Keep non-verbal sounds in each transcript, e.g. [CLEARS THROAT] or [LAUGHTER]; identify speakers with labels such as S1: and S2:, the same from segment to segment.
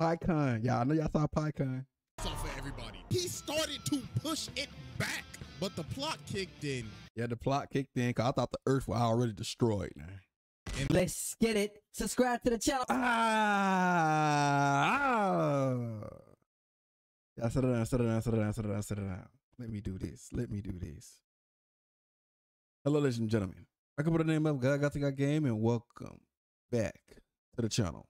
S1: PyCon. Y'all know y'all saw PyCon.
S2: off for everybody. He started to push it back, but the plot kicked in.
S1: Yeah, the plot kicked in because I thought the Earth was already destroyed. Man.
S3: Let's get it. Subscribe to the channel.
S1: Ah, ah. Yeah, sit down, sit down, sit down, sit down, sit down. Let me do this. Let me do this. Hello, ladies and gentlemen. I can put the name of God Got the God Game and welcome back to the channel.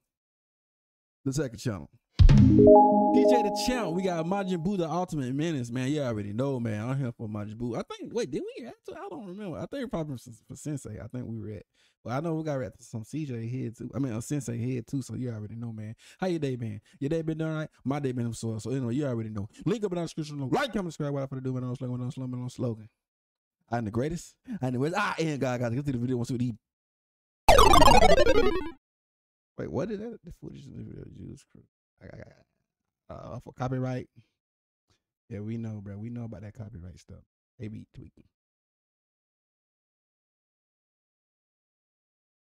S1: The second channel. CJ Dachamp, we got Majin Buu the Ultimate Menace, man. You already know, man. I'm here for Majin Buu. I think, wait, did we to? I don't remember. I think probably for, for Sensei. I think we were at. But I know we got at some CJ head too. I mean, a Sensei head too. So you already know, man. How your day been? Your day been done right? My day been so. So know, you already know. Link up in the description. Like, comment, subscribe. What I for to do? But no slogan, no slogan, no slogan. I'm the greatest. I'm the greatest. I am God. Guys, get to the video. To see the. Wait, what did that? The footage in the? I got uh, for copyright. Yeah, we know, bro. We know about that copyright stuff. They be tweaking.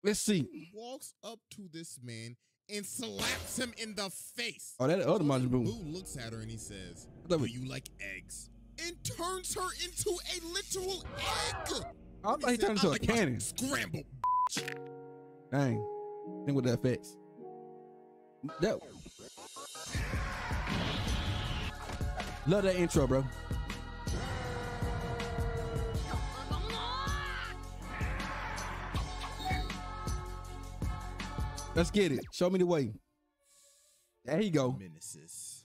S1: Let's see.
S2: Walks up to this man and slaps him in the face.
S1: Oh, that other Majin Buu.
S2: Looks at her and he says, "Do you like eggs?" And turns her into a literal egg.
S1: I thought he turned into a
S2: like
S1: cannon.
S2: Scramble.
S1: Dang. Think with the effects. That. Love that intro, bro. Let's get it. Show me the way. There you go.
S2: Menaces.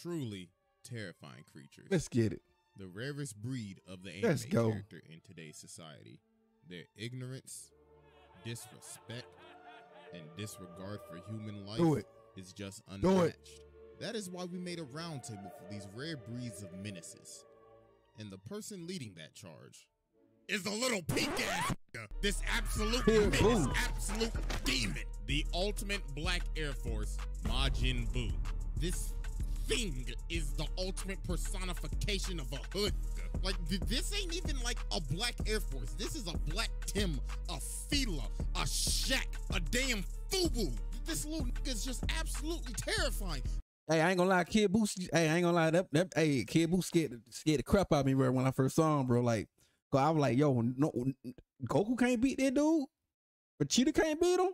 S2: Truly terrifying creatures.
S1: Let's get it.
S2: the rarest breed of the anime character in today's society. Their ignorance, disrespect, and disregard for human life is just unmatched. That is why we made a roundtable for these rare breeds of menaces. And the person leading that charge is the little pink ass this absolute menace, absolute demon, the ultimate black air force, Majin Buu. This thing is the ultimate personification of a hood. Like th- this ain't even like a black air force. This is a black Tim, a Fila, a Shaq, a damn Fubu. This little nigga is just absolutely terrifying.
S1: Hey, I ain't gonna lie, Kid Boo. Hey, I ain't gonna lie. That, that hey, Kid Boo scared scared the crap out of me, bro. When I first saw him, bro, like, cause I was like, yo, no, Goku can't beat that dude, but Vegeta can't beat him.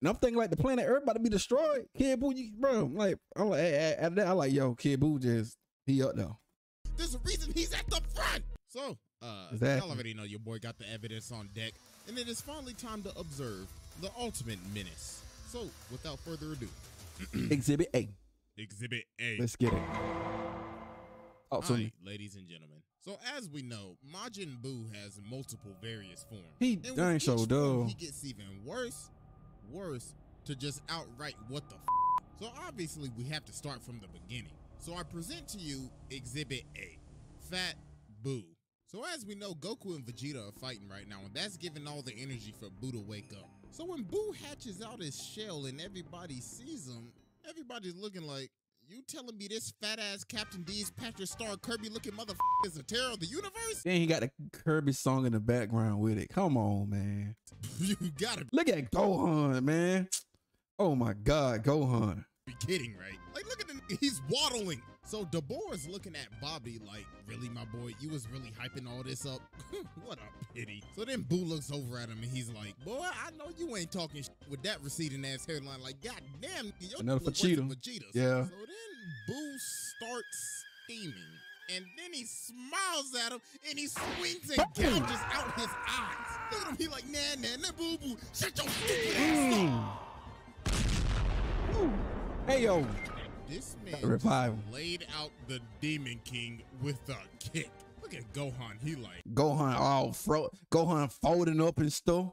S1: And I'm thinking like the planet Earth about to be destroyed. Kid Boo, you, bro, I'm like, I'm like, I'm like, yo, Kid Boo just he up though.
S2: There's a reason he's at the front. So, uh,
S1: Exactly.
S2: y'all already know your boy got the evidence on deck, and it is finally time to observe the ultimate menace. So, without further ado, [CLEARS THROAT]
S1: Exhibit A.
S2: Exhibit A.
S1: Let's get it. Oh, so
S2: Alright, ladies and gentlemen. So as we know, Majin Buu has multiple various forms.
S1: He dang
S2: each
S1: sure.
S2: He gets even worse, worse to just outright what the. F-? So obviously we have to start from the beginning. So I present to you Exhibit A, Fat Boo. So as we know, Goku and Vegeta are fighting right now, and that's giving all the energy for Boo to wake up. So when Boo hatches out his shell and everybody sees him, everybody's looking like, you telling me this fat ass Captain D's Patrick Star Kirby looking motherfucker is a terror of the universe?
S1: then he got the Kirby song in the background with it. Come on, man. [LAUGHS]
S2: you gotta
S1: Look at Gohan, man. Oh my God, Gohan.
S2: be kidding, right? Like, look at he's waddling. So Dabura is looking at Babidi like, really, my boy, you was really hyping all this up. [LAUGHS] what a pity. So then Boo looks over at him and he's like, boy, I know you ain't talking sh- with that receding ass hairline. Like, god damn, your
S1: Another
S2: look worse
S1: Vegeta. Yeah.
S2: So then Boo starts steaming. And then he smiles at him and he swings and gouges out his eyes. Look at him, he like, nah, nah, nah, boo boo. Shut your stupid ass up.
S1: Hey yo,
S2: This man
S1: Revive
S2: just laid out the Demon King with a kick. Look at Gohan. He like,
S1: Gohan all fro Gohan folding up and stuff.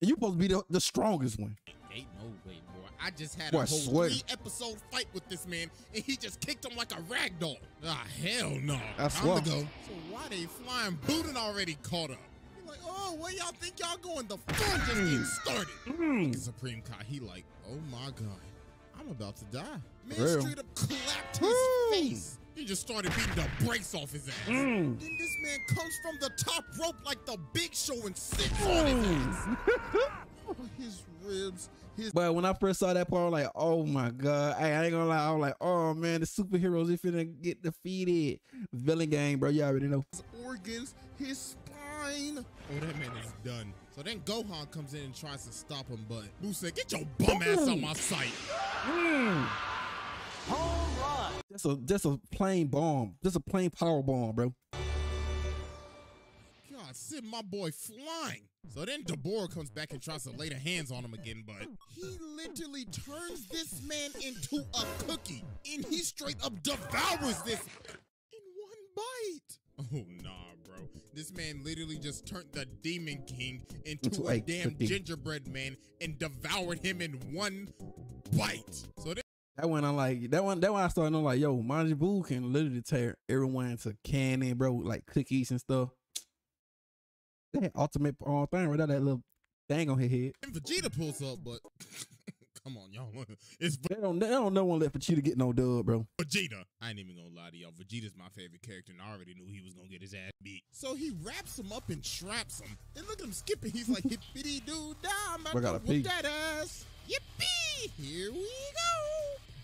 S1: And you supposed to be the, the strongest one.
S2: ain't no way, boy. I just had
S1: Boy,
S2: a whole three episode fight with this man, and he just kicked him like a rag doll. Ah, hell no.
S1: I
S2: Time
S1: swear.
S2: to go. So why they flying? Bootin already caught up. He like, oh, where y'all think y'all going? The fun just getting started.
S1: Mm.
S2: Look at Supreme Kai. He like, oh my god, I'm about to die. Man straight up clapped his
S1: Woo.
S2: face. He just started beating the brakes off his ass.
S1: Mm.
S2: Then this man comes from the top rope like the big show and sits on his ass. [LAUGHS]
S1: Mm.
S2: His ribs his
S1: But when I first saw that part, I was like, oh my god. Hey, I ain't gonna lie. I was like, oh man, the superheroes if finna get defeated. Villain gang, bro. You already know.
S2: His organs, his spine. Oh, that man is done. So then Gohan comes in and tries to stop him, but Boo said, Get your bum ass on my sight.
S1: Just a just a plain bomb. Just a plain power bomb, bro.
S2: God, send my boy flying. So then Dabura comes back and tries to lay the hands on him again, but he literally turns this man into a cookie, and he straight up devours this in one bite. Oh nah, bro. This man literally just turned the Demon King into,
S1: Into
S2: a
S1: a
S2: damn
S1: cookie.
S2: gingerbread man and devoured him in one bite. So then
S1: That one I like. That one. That one I started knowing like, yo, Majin Buu can literally tear everyone into candy, bro, like cookies and stuff. That ultimate uh, thing right there, that little thing on his head.
S2: Vegeta pulls up, but [LAUGHS] come on, y'all. [LAUGHS] It's
S1: They don't. They don't know one let Vegeta get no dub, bro.
S2: Vegeta. I ain't even gonna lie to y'all. Vegeta's my favorite character, and I already knew he was gonna get his ass beat. So he wraps him up and traps him. And look at him skipping. He's like, [LAUGHS] hippity doo dah, I'm about to
S1: gotta
S2: whoop
S1: pee.
S2: that ass. Yippee! Here we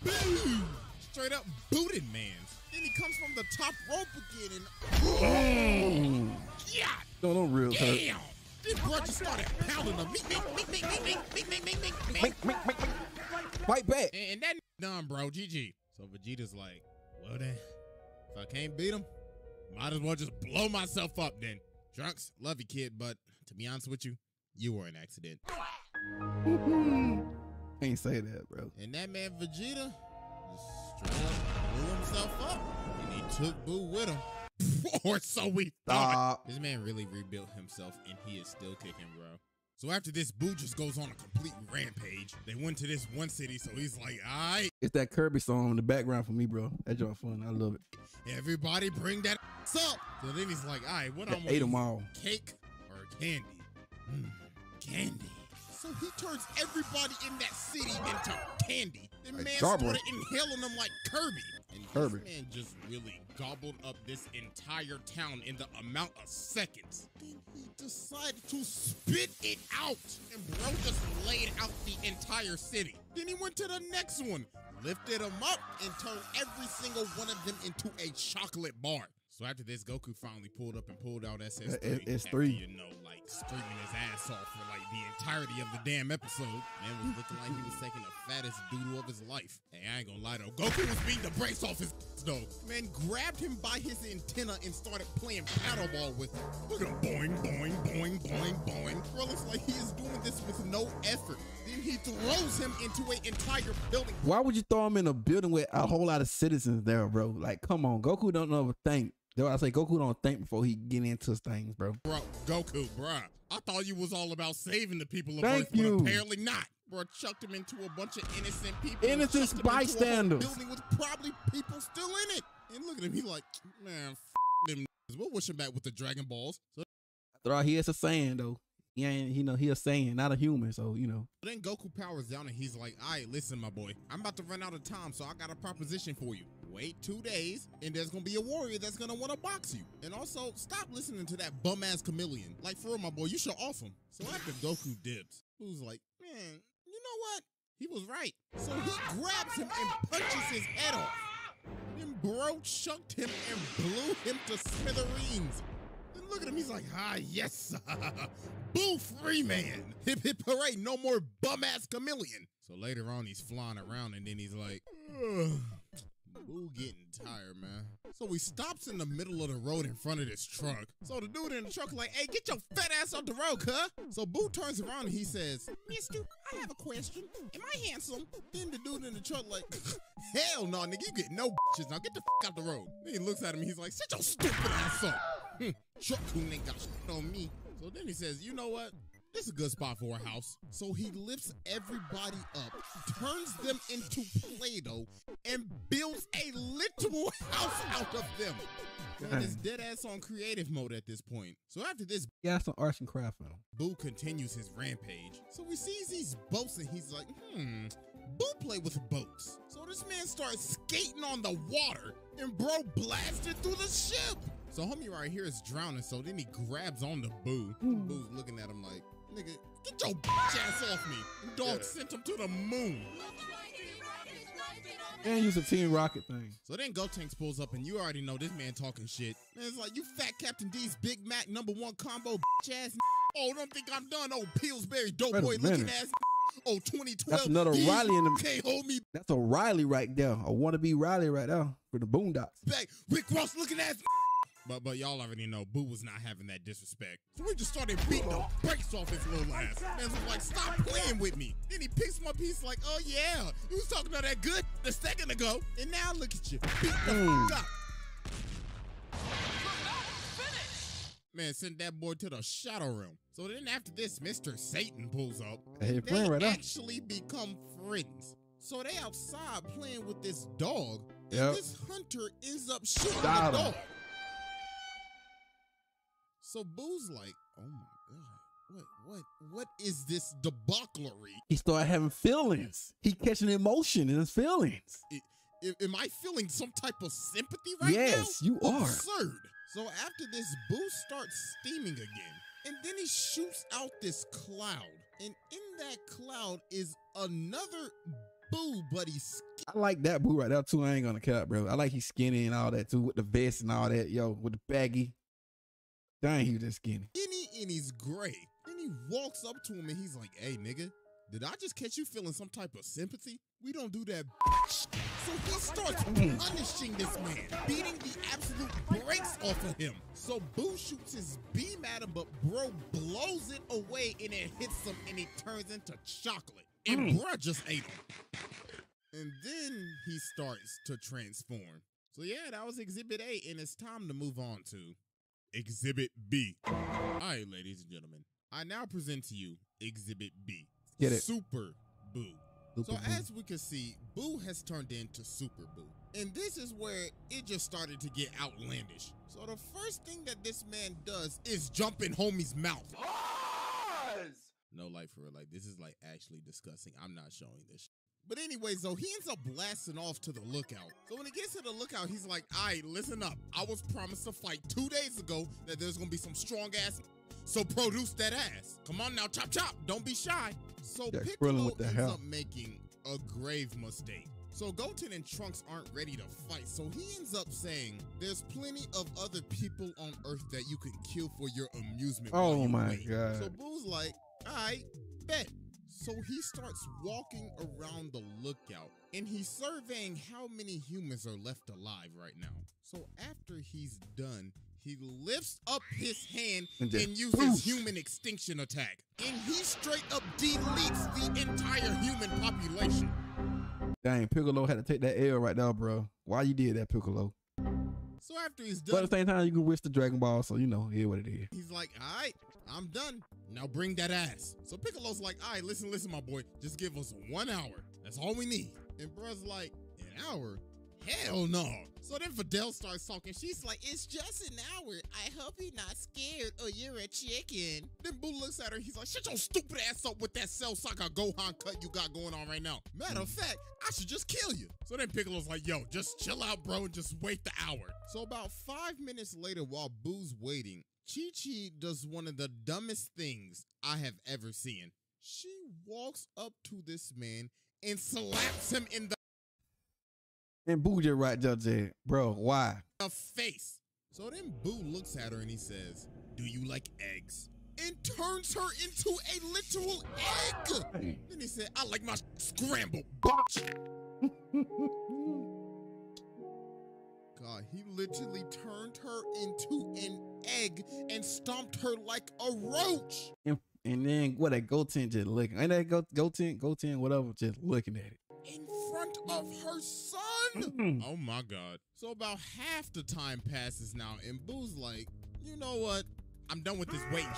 S2: go. Boom! Straight up booted man's. Then he comes from the top rope again and
S1: Mm.
S2: yeah,
S1: No, no real hurt.
S2: damn. This bro just started pounding him. Meek, meek, meek, meek, meek, meek, meek, meek, meek, meek, meek.
S1: Fight back.
S2: And, and that done, bro. GG. So Vegeta's like, well then, if I can't beat him, might as well just blow myself up then. Trunks, love you, kid, but to be honest with you, you were an accident.
S1: Ain't say that, bro.
S2: And that man Vegeta just straight up blew himself up. And he took Boo with him. [LAUGHS] or so we thought. This man really rebuilt himself and he is still kicking, bro. So after this, Boo just goes on a complete rampage. They went to this one city, so he's like, all right,
S1: It's that Kirby song in the background for me, bro. That joint fun. I love it.
S2: Everybody bring that [LAUGHS] up. So then he's like, all right, what
S1: I
S2: I'm
S1: ate them all.
S2: Cake or candy? Mm, candy. So he turns everybody in that city into candy. The
S1: Like
S2: man started inhaling them like Kirby. And
S1: Kirby.
S2: this man just really gobbled up this entire town in the amount of seconds. Then he decided to spit it out. And bro just laid out the entire city. Then he went to the next one, lifted them up, and turned every single one of them into a chocolate bar. So after this, Goku finally pulled up and pulled out SS3.
S1: Uh, it's three.
S2: You know, screaming his ass off for like the entirety of the damn episode. Man was looking like he was taking the fattest doodle of his life. Hey, I ain't gonna lie though. Goku was beating the brakes off his though. Man grabbed him by his antenna and started playing paddleball with him. Look at him boing, boing, boing, boing, boing. Bro looks like he is doing this with no effort. Then he throws him into an entire building.
S1: Why would you throw him in a building with a whole lot of citizens there, bro? Like, come on, Goku don't know a thing. That's why I say Goku don't think before he get into things, bro.
S2: Bro, Goku, bro. I thought you was all about saving the people of
S1: Thank
S2: Earth,
S1: you.
S2: but apparently not. Bro, chucked him into a bunch of innocent people.
S1: Innocent
S2: chucked him into a whole
S1: bystanders.
S2: Building with probably people still in it. And look at him, he like, man, f- them. We'll wish him back with the Dragon Balls. So
S1: After all, he is a Saiyan though. Ain't, you know, he a Saiyan, not a human. So you know,
S2: then Goku powers down and he's like, all right, listen, my boy. I'm about to run out of time, so I got a proposition for you. Wait two days, and there's gonna be a warrior that's gonna wanna box you. And also, stop listening to that bum ass chameleon. Like, for real, my boy, you should off him. So after Goku dips, who's like, man, you know what? He was right. So he grabs him and punches his head off. Then bro chucked him and blew him to smithereens. Look at him, he's like, ah, yes, [LAUGHS] boo free man. Hip hip hooray, no more bum ass chameleon. So later on, he's flying around and then he's like, "Ugh, Boo getting tired, man. So he stops in the middle of the road in front of this truck. So the dude in the truck like, hey, get your fat ass off the road, huh? So Boo turns around and he says, Mister, I have a question. Am I handsome? Then the dude in the truck like, hell no, nigga, you get no bitches. Now get the f out the road. Then he looks at him, he's like, sit your stupid ass up. Hmm, coon ain't got shit on me. So then he says, you know what? This is a good spot for a house. So he lifts everybody up, turns them into Play-Doh, and builds a literal house out of them. Man, it's dead ass on creative mode at this point. So after this,
S1: he got some arts and craft in.
S2: Boo continues his rampage. So we sees these boats and he's like, hmm, Boo play with boats. So this man starts skating on the water and bro blasted through the ship. So homie right here is drowning, so then he grabs on the Boo. Hmm. Boo's looking at him like, nigga, Get your bitch ass off me. And dog sent him to the moon.
S1: And use a Team Rocket thing.
S2: So then Gotenks pulls up and you already know this man talking shit. And it's like, you fat Captain D's Big Mac number one combo bitch ass Oh, don't think I'm done. Oh, Pillsbury dope
S1: Wait
S2: boy looking ass Oh, 2012.
S1: That's another
S2: these
S1: Riley in the-
S2: Can't hold me
S1: That's a Riley right there. A wannabe Riley right there for the Boondocks.
S2: back. Rick Ross looking ass. But but y'all already know Boo was not having that disrespect. So we just started beating the brakes off his little ass. Man was like, stop playing with me. Then he picks my piece like, oh yeah, you was talking about that good a second ago. And now look at you. Beat the fuck up. Man, send that boy to the shadow realm. So then after this, Mr. Satan pulls up.
S1: Hey,
S2: They
S1: right
S2: actually become friends. So they outside playing with this dog. And
S1: Yep.
S2: this hunter ends up shooting
S1: Got
S2: the
S1: him.
S2: dog. So Boo's like, oh my god, what what what is this debauchery?
S1: He started having feelings. He catching emotion in his feelings.
S2: I- am I feeling some type of sympathy right now?
S1: yes, you are.
S2: Absurd. So after this, Boo starts steaming again. And then he shoots out this cloud. And in that cloud is another Boo, but he's
S1: I like that boo right there too. I ain't gonna cap, bro. I like he's skinny and all that too, with the vest and all that. Yo, with the baggy. Dang, he was just skinny.
S2: skinny and he's gray. Then he walks up to him and he's like, hey, nigga, did I just catch you feeling some type of sympathy? We don't do that, bitch. [LAUGHS] So he starts punishing this man, beating the absolute brakes off of him. So Boo shoots his beam at him, but bro blows it away and it hits him and it turns into chocolate. And
S1: Mm.
S2: bruh just ate him. And then he starts to transform. So yeah, that was Exhibit A, and it's time to move on to Exhibit B. All right, ladies and gentlemen, I now present to you Exhibit B.
S1: Get it.
S2: Super Boo. So
S1: Boo.
S2: as we can see, Boo has turned into Super Boo. And this is where it just started to get outlandish. So the first thing that this man does is jump in homie's mouth. Pause! No life for real. Like this is like actually disgusting. I'm not showing this. But anyways, though, he ends up blasting off to the lookout. So when he gets to the lookout, he's like, all right, listen up. I was promised a fight two days ago that there's gonna be some strong ass. So produce that ass. Come on now, chop chop. Don't be shy. So
S1: Yeah,
S2: Piccolo ends
S1: hell?
S2: up making a grave mistake. So Goten and Trunks aren't ready to fight, so he ends up saying, "There's plenty of other people on Earth that you can kill for your amusement."
S1: Oh my
S2: wait."
S1: God.
S2: So Boo's like, "All right, bet." So he starts walking around the lookout, and he's surveying how many humans are left alive right now. So after he's done, he lifts up his hand
S1: And
S2: and uses
S1: poof.
S2: human extinction attack, and he straight up deletes the entire human population.
S1: Dang, Piccolo had to take that L right now, bro. Why you did that, Piccolo?
S2: So after he's
S1: But
S2: done,
S1: at the same time, you can wish the Dragon Ball, so you know, hear what it is.
S2: he's like, all right, I'm done. Now bring that ass. So Piccolo's like, all right, listen, listen, my boy. Just give us one hour. That's all we need. And bruh's like, an hour? Hell no. So then Videl starts talking. She's like, it's just an hour. I hope you're not scared or you're a chicken. Then Boo looks at her. He's like, shut your stupid ass up with that Cell Saga Gohan cut you got going on right now. Matter of fact, I should just kill you. So then Piccolo's like, yo, just chill out, bro, and just wait the hour. So about five minutes later, while Boo's waiting, Chi Chi does one of the dumbest things I have ever seen. She walks up to this man and slaps him in the
S1: And Boo just right there, said, bro, why?
S2: The face. So then Boo looks at her and he says, Do you like eggs? And turns her into a literal egg. Then he said, I like my scrambled. [LAUGHS] God, he literally turned her into an egg and stomped her like a roach.
S1: And, and then what that Goten just looking. Ain't that Go Goten, Goten, whatever, just looking at it.
S2: in front of her son.
S1: Mm.
S2: oh my God. So about half the time passes now, and Boo's like, you know what? I'm done with this waiting.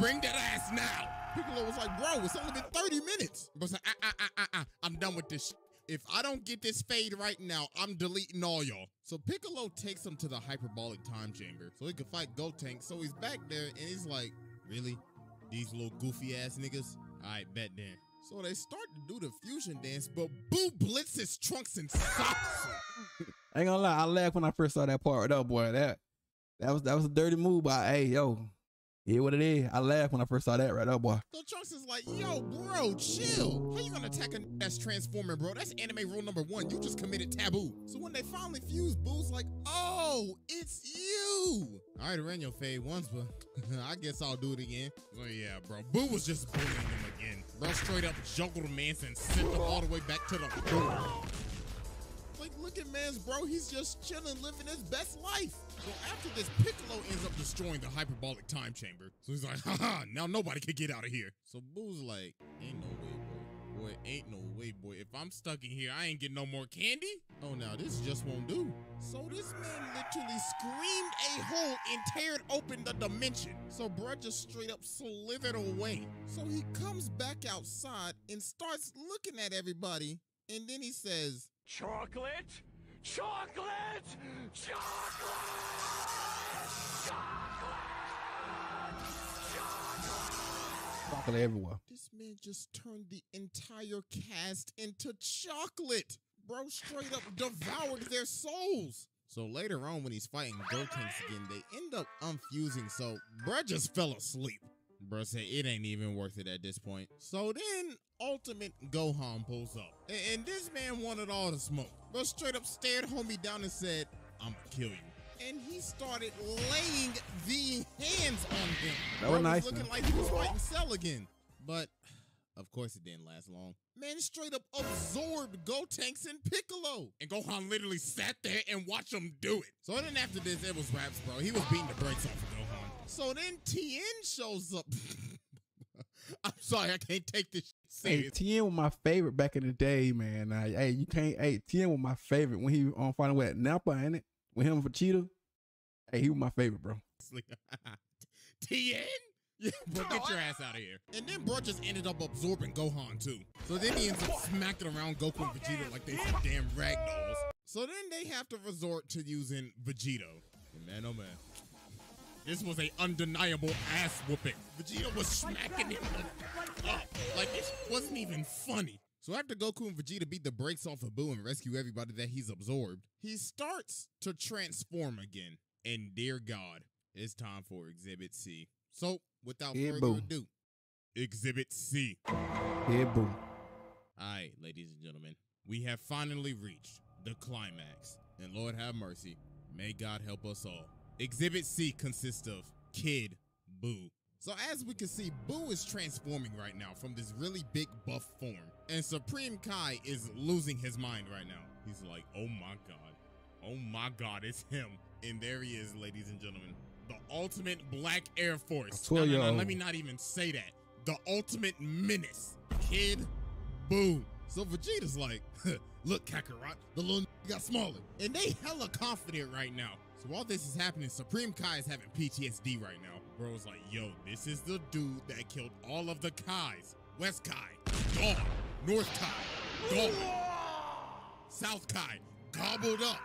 S2: Bring that ass now. Piccolo was like, bro, it's only been 30 minutes. Bro's like, ah, ah, ah, ah. I'm done with this. If I don't get this fade right now, I'm deleting all y'all. So Piccolo takes him to the hyperbolic time chamber so he can fight Gotenk. So he's back there and he's like, really? These little goofy ass niggas? All right, bet then. So they start to do the fusion dance, but Boo blitzes Trunks and socks [LAUGHS] him.
S1: I ain't gonna lie, I laughed when I first saw that part. Oh boy, that that was that was a dirty move by hey yo. Yeah, what it is. I laughed when I first saw that right up, boy.
S2: So Trunks is like, yo, bro, chill. How you gonna attack a that's transforming, bro? That's anime rule number one. You just committed taboo. So when they finally fuse, Boo's like, oh, it's you. All right, ran your fade once, but [LAUGHS] I guess I'll do it again. So yeah, bro, Boo was just bullying him again. Bro straight up juggled Mance and sent him all the way back to the door. Like, look at man's bro. He's just chilling, living his best life. So after this, Piccolo ends up destroying the hyperbolic time chamber. So he's like, haha, now nobody can get out of here. So Boo's like, ain't no way, boy. Boy, ain't no way, boy. If I'm stuck in here, I ain't getting no more candy. Oh, now this just won't do. So this man literally screamed a hole and teared open the dimension. So bruh just straight up slithered away. So he comes back outside and starts looking at everybody. And then he says,
S4: Chocolate? Chocolate!
S1: Chocolate Chocolate! Chocolate! Chocolate everywhere.
S2: This man just turned the entire cast into chocolate. Bro straight up devoured their souls. So later on, when he's fighting Gotenks again, they end up unfusing. So bruh just fell asleep. Bruh said it ain't even worth it at this point. So then Ultimate Gohan pulls up. And this man wanted all the smoke. Bruh straight up stared homie down and said, I'ma kill you. And he started laying the hands on him.
S1: That was
S2: Bruh
S1: nice,
S2: looking
S1: man.
S2: like he was fighting Cell again. But of course it didn't last long. Man straight up absorbed Gotenks and Piccolo. And Gohan literally sat there and watched him do it. So then after this, it was raps, bro. He was beating the brakes off. So then Tien shows up. [LAUGHS] I'm sorry, I can't take this shit
S1: Hey. Tien was my favorite back in the day, man. Nah, hey, you can't. Hey, Tien was my favorite when he on fighting with Nappa, ain't it? With him for Vegeta. Hey, he was my favorite, bro. [LAUGHS]
S2: Tien? Yeah, bro, get your ass out of here. And then bro just ended up absorbing Gohan too. So then he ends up smacking around Goku and Vegeta like they some damn rag dolls. So then they have to resort to using Vegito. Man, oh man. This was a undeniable ass whooping. Vegeta was smacking him up. Like it wasn't even funny. So after Goku and Vegeta beat the brakes off of Boo and rescue everybody that he's absorbed, he starts to transform again. And dear God, it's time for Exhibit C. So without
S1: Yeah,
S2: further
S1: Boo.
S2: ado, Exhibit C.
S1: Yeah, boo.
S2: All right, ladies and gentlemen, we have finally reached the climax. And Lord have mercy, may God help us all. Exhibit C consists of Kid Boo. So as we can see, Boo is transforming right now from this really big buff form. And Supreme Kai is losing his mind right now. He's like, oh my God. Oh my God, it's him. And there he is, ladies and gentlemen. The ultimate Black Air Force. No, no, no, let me not even say that. The ultimate menace. Kid Boo. So Vegeta's like, [LAUGHS] look, Kakarot, the little n- got smaller. And they hella confident right now. So while this is happening, Supreme Kai is having PTSD right now. Bro's like, yo, this is the dude that killed all of the Kais. West Kai, gone. North Kai, gone. South Kai, gobbled up.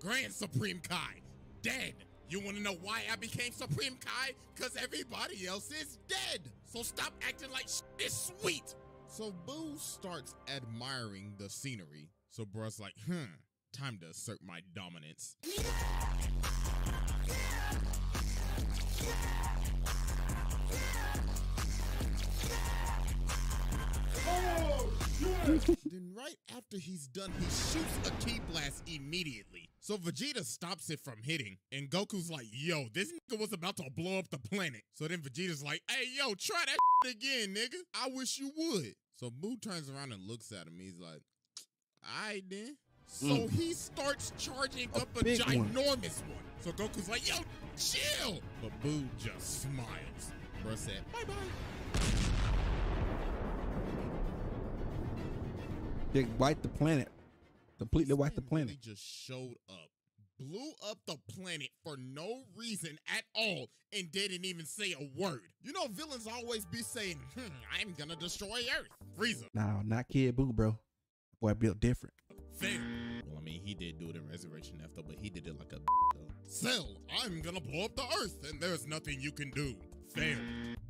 S2: Grand Supreme Kai, dead. You want to know why I became Supreme Kai? Because everybody else is dead. So stop acting like sh- is sweet. So Boo starts admiring the scenery. So bruh's like, hmm, time to assert my dominance. Oh, [LAUGHS] then right after he's done, he shoots a ki blast immediately. So Vegeta stops it from hitting, and Goku's like, yo, this nigga was about to blow up the planet. So then Vegeta's like, hey, yo, try that shit [LAUGHS] again, nigga. I wish you would. So Boo turns around and looks at him. He's like, all right then. So
S1: Mm.
S2: he starts charging
S1: A
S2: up a
S1: big one.
S2: ginormous one. So Goku's like, yo, chill. But Boo just smiles. Bruh said, bye bye.
S1: They wiped the planet. Completely wiped the planet.
S2: really just showed up, blew up the planet for no reason at all, and didn't even say a word. You know, villains always be saying, hmm, I'm gonna destroy Earth. Frieza.
S1: No, not Kid Boo, bro. Boy, built different.
S2: Fail. Well, I mean, he did do it in Resurrection F, though, but he did it like a [LAUGHS] though. Cell, I'm gonna blow up the Earth, and there's nothing you can do. Fail.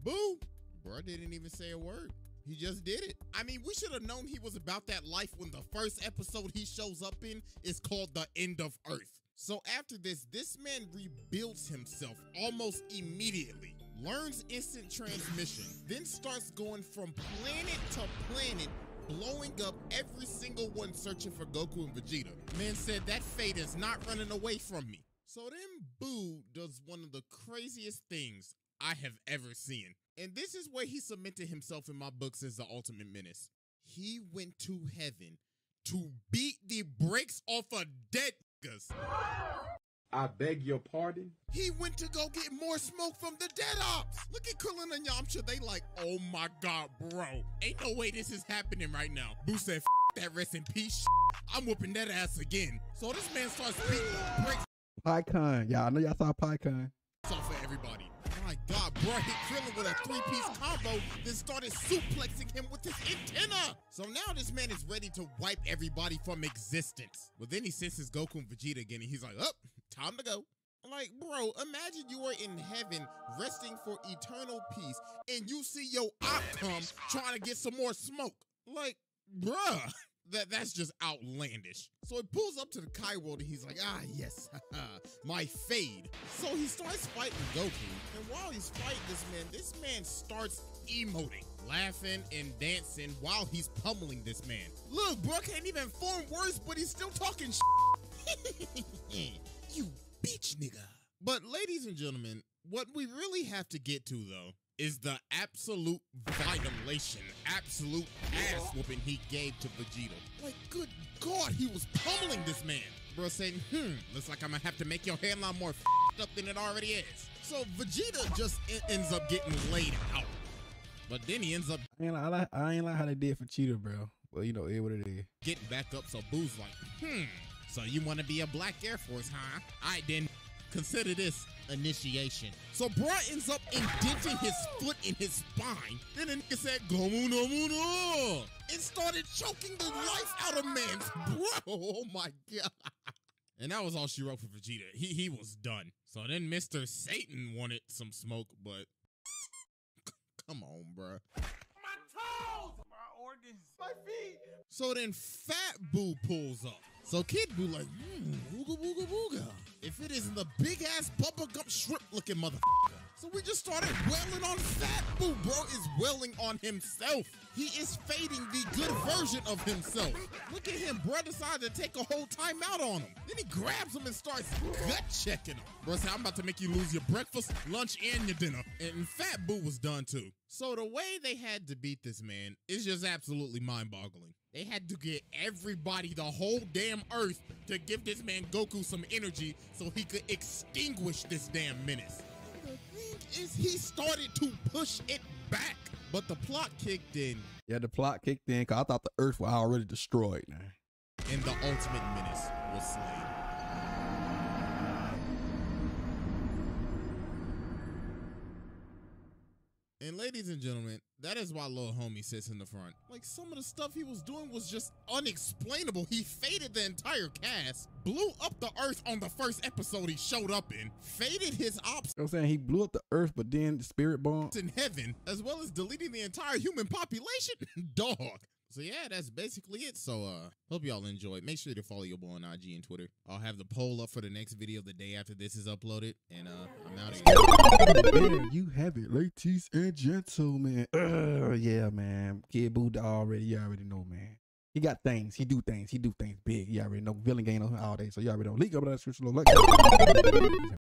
S2: Boo. Bruh didn't even say a word. He just did it. I mean, we should have known he was about that life when the first episode he shows up in is called The End of Earth. So after this, this man rebuilds himself almost immediately, learns instant transmission, then starts going from planet to planet, blowing up every single one searching for Goku and Vegeta. Man said that fate is not running away from me. So then Boo does one of the craziest things I have ever seen. And this is where he cemented himself in my books as the ultimate menace. He went to heaven to beat the brakes off of dead niggas.
S5: I beg your pardon?
S2: He went to go get more smoke from the dead ops. Look at Krillin and Yamcha. They like, oh my god, bro. Ain't no way this is happening right now. Boo said, F that rest in peace. shit. I'm whooping that ass again. So this man starts beating brakes
S1: PyCon. Y'all I know y'all saw PyCon.
S2: off for everybody. My God, bro hit Krillin with a three-piece combo, then started suplexing him with his antenna. So now this man is ready to wipe everybody from existence. But then he senses Goku and Vegeta again, and he's like, "Up, time to go." Like, bro, imagine you are in heaven resting for eternal peace, and you see your op come trying to get some more smoke. Like, bruh. [LAUGHS] That that's just outlandish. So he pulls up to the Kai world and he's like, ah yes, [LAUGHS] my fade. So he starts fighting Goku. And while he's fighting this man, this man starts emoting, laughing and dancing while he's pummeling this man. Look, bro can't even form words, but he's still talking [LAUGHS] you bitch nigga. But ladies and gentlemen, what we really have to get to though is the absolute violation, absolute ass whooping he gave to Vegeta. Like, good God, he was pummeling this man. Bro saying, hmm, looks like I'm gonna have to make your hairline more f***ed up than it already is. So Vegeta just en- ends up getting laid out. But then he ends up
S1: I ain't, like, I, like, I ain't like how they did for Vegeta, bro. But you know, it what it is.
S2: getting back up. So Boo's like, hmm, so you want to be a black Air Force, huh? All right, then consider this initiation. So Bra ends up indenting his foot in his spine. Then the nigga said, Gomu no mu no, and started choking the life out of man's bro. [LAUGHS] Oh my God. And that was all she wrote for Vegeta. He he was done. So then Mr. Satan wanted some smoke, but [LAUGHS] come on, bruh.
S4: My toes! My organs! My feet!
S2: So then Fat Boo pulls up. So Kid Boo like, hmm, booga booga booga. If it isn't the big ass bubblegum shrimp looking motherfucker. So we just started wailing on Fat Boo. Bro is wailing on himself. He is fading the good version of himself. Look at him. Bro decided to take a whole time out on him. Then he grabs him and starts gut checking him. Bro said, I'm about to make you lose your breakfast, lunch, and your dinner. And Fat Boo was done too. So the way they had to beat this man is just absolutely mind boggling. They had to get everybody, the whole damn earth, to give this man Goku some energy so he could extinguish this damn menace. Is, he started to push it back, but the plot kicked in,
S1: Yeah, the plot kicked in because I thought the Earth was already destroyed now.
S2: and the ultimate menace was slain. And ladies and gentlemen, that is why little homie sits in the front. Like some of the stuff he was doing was just unexplainable. He faded the entire cast, blew up the earth on the first episode he showed up in, faded his ops
S1: You know what I'm saying? He blew up the Earth, but then the spirit bomb.
S2: in heaven, as well as deleting the entire human population. [LAUGHS] Dog. So yeah, that's basically it. So uh hope y'all enjoyed. Make sure to follow your boy on IG and Twitter. I'll have the poll up for the next video the day after this is uploaded. And uh I'm out.
S1: There you have it, ladies and gentlemen. Ugh, [CLEARS THROAT] yeah, man. Kid Boo already, you already know, man. He got things. He do things. He do things big. You already know. Villain game all day. So y'all already know. Leak up that. Look.